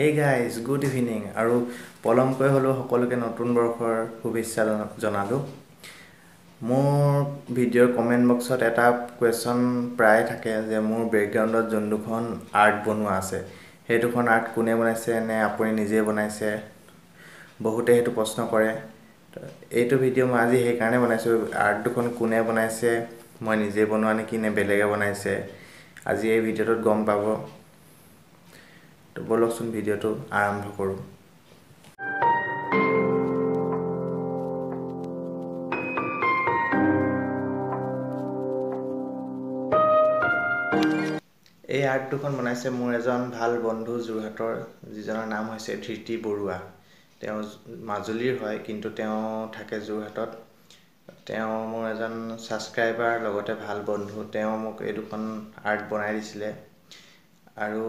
Hey guys good evening আৰু পলমকৈ হ'লেও সকলোকে নতুন বৰ্ষৰ শুভেচ্ছা জনালোঁ। মোৰ ভিডিঅ'ৰ কমেণ্ট বক্সত এটা কুৱেশ্যন প্ৰায় থাকে যে মোৰ বেকগ্ৰাউণ্ডত যোন দুখন আৰ্ট বনোৱা আছে সেই দুখন আৰ্ট কোনে বনাইছে নে আপুনি নিজে বনাইছে? বহুতে সেইটো প্ৰশ্ন কৰে। এইটো ভিডিঅ' মই আজি সেইকাৰণে বনাইছোঁ আৰ্ট দুখন কোনে বনাইছে মই নিজে বনোৱা নেকি নে বেলেগে বনাইছে? আজি এই ভিডিঅ'টোত গম পাব। তো ব'লকচোন ভিডিঅ'টো আৰম্ভ কৰোঁ। এই আৰ্ট দুখন বনাইছে মোৰ এজন ভাল বন্ধু যোৰহাটৰ যিজনৰ নাম হৈছে ধৃতি বৰুৱা। তেওঁ মাজুলীৰ হয় কিন্তু তেওঁ থাকে যোৰহাটত। তেওঁ মোৰ এজন ছাবস্ক্ৰাইবাৰ লগতে ভাল বন্ধু। তেওঁ মোক এই দুখন আৰ্ট বনাই দিছিলে। আৰু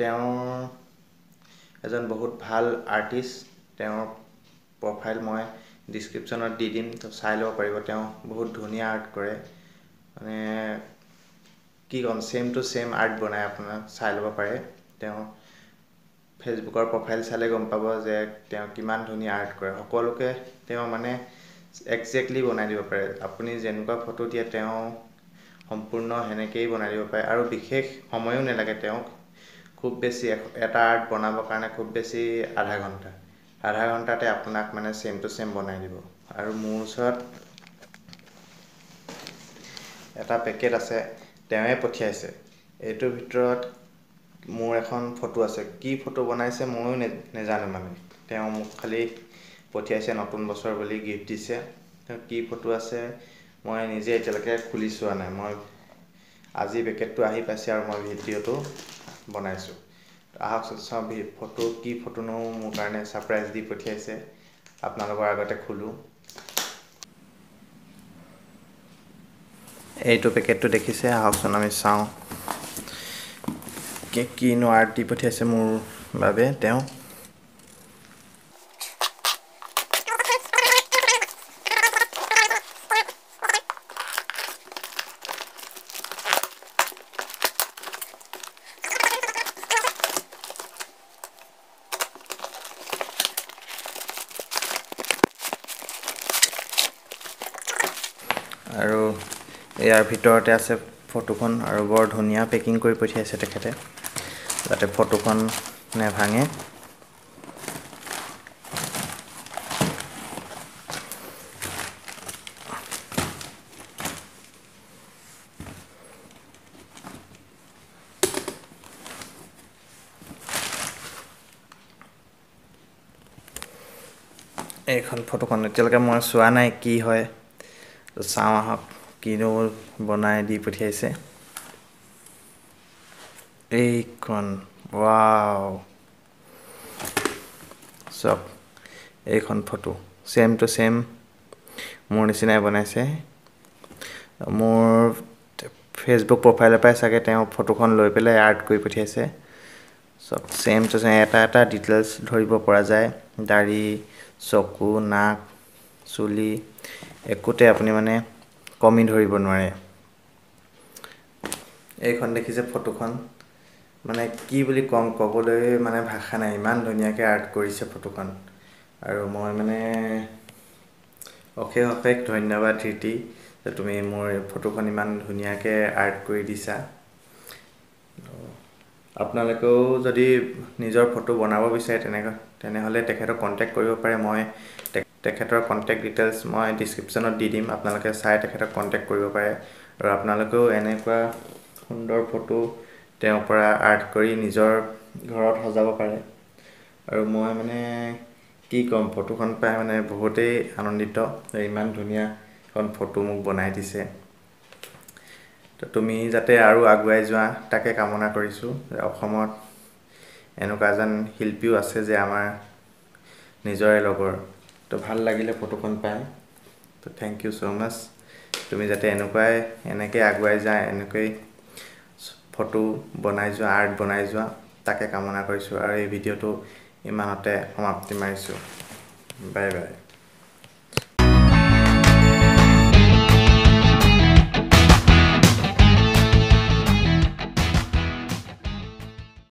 তেওঁৰ এজন বহুত ভাল আৰ্টিষ্ট তেওঁৰ প্ৰফাইল মই ডিছক্ৰিপশ্যনত দি দিম চাই ল'ব পাৰিব। তেওঁ বহুত ধুনীয়া আৰ্ট কৰে। মানে কি ক'ম ছেম টু ছেম আৰ্ট বনাই আপোনাক চাই ল'ব পাৰে। তেওঁ ফেচবুকৰ প্ৰফাইল চালে গম পাব যে তেওঁ কিমান ধুনীয়া আৰ্ট কৰে। সকলোকে তেওঁ মানে একজেক্টলি বনাই দিব পাৰে। আপুনি যেনেকুৱা ফটো দিয়ে তেওঁ সম্পূৰ্ণ সেনেকেই বনাই দিব পাৰে। আৰু বিশেষ সময়ো নালাগে তেওঁক খুব বেছি এটা আৰ্ট বনাবৰ কাৰণে খুব বেছি আধা ঘণ্টা। আধা ঘণ্টাতে আপোনাক মানে ছেম টু ছেম বনাই দিব। আৰু মোৰ ওচৰত এটা পেকেট আছে তেওঁৱে পঠিয়াইছে। এইটোৰ ভিতৰত মোৰ এখন ফটো আছে। কি ফটো বনাইছে ময়ো নেজানো মানে। তেওঁ মোক খালি পঠিয়াইছে নতুন বছৰ বুলি গিফ্ট দিছে। কি ফটো আছে মই নিজে এতিয়ালৈকে খুলি চোৱা নাই। মই আজি পেকেটটো আহি পাইছে আৰু মই ভিডিঅ'টো বনাইছোঁ। আহকচোন চাওঁ ফটো কি ফটোনো মোৰ কাৰণে ছাৰপ্ৰাইজ দি পঠিয়াইছে। আপোনালোকৰ আগতে খোলোঁ। এইটো পেকেটটো দেখিছে আহকচোন আমি চাওঁ। কিনো আৰ্ট দি পঠিয়াইছে মোৰ বাবে তেওঁ। আৰু ইয়াৰ ভিতৰতে আছে ফটোখন আৰু বৰ ধুনীয়া পেকিং কৰি পঠিয়াইছে তেখেতে। যাতে ফটোখন নেভাঙে। এইখন ফটোখন এতিয়ালৈকে মই চোৱা নাই কি হয়। চাওঁ আহক কিনো বনাই দি পঠিয়াইছে। এইখন ৱাও। চাওক এইখন ফটো ছেম টু ছেম। মোৰ নিচিনাই বনাইছে। মোৰ ফেচবুক প্ৰফাইলৰ পৰাই চাগে তেওঁ ফটোখন লৈ পেলাই আৰ্ট কৰি পঠিয়াইছে। চব ছেম টু ছেম এটা এটা ডিটেইলছ ধৰিব পৰা যায়। দাড়ি চকু নাক চুলি একোতে আপুনি মানে কমি ধৰিব নোৱাৰে। এইখন দেখিছে ফটোখন মানে কি বুলি ক'ম ক'বলৈ মানে ভাষা নাই ইমান ধুনীয়াকৈ আৰ্ট কৰিছে ফটোখন। আৰু মই মানে অশেষ অশেষ ধন্যবাদ ধৃতি যে তুমি মোৰ ফটোখন ইমান ধুনীয়াকৈ আৰ্ট কৰি দিছা। আপোনালোকেও যদি নিজৰ ফটো বনাব বিচাৰে তেনেকৈ তেনেহ'লে তেখেতক কণ্টেক্ট কৰিব পাৰে মই তেখেতৰ কণ্টেক্ট ডিটেইলছ মই ডিছক্ৰিপশ্যনত দি দিম। আপোনালোকে চাই তেখেতক কণ্টেক্ট কৰিব পাৰে। আৰু আপোনালোকেও এনেকুৱা সুন্দৰ ফটো তেওঁৰ পৰা আৰ্ট কৰি নিজৰ ঘৰত সজাব পাৰে। আৰু মই মানে কি ক'ম ফটোখন পাই মানে বহুতেই আনন্দিত। ইমান ধুনীয়া এখন ফটো মোক বনাই দিছে। তো তুমি যাতে আৰু আগুৱাই যোৱা তাকে কামনা কৰিছোঁ। যে অসমত এনেকুৱা এজন শিল্পীও আছে যে আমাৰ নিজৰে লগৰ। তো ভাল লাগিলে ফটোখন পাই। তো থেংক ইউ ছ' মাছ তুমি যাতে এনেকুৱাই এনেকৈ আগুৱাই যায় এনেকৈ ফটো বনাই যোৱা আৰ্ট বনাই যোৱা তাকে কামনা কৰিছোঁ। আৰু এই ভিডিঅ'টো ইমানতে সমাপ্তি মাৰিছোঁ। Bye bye.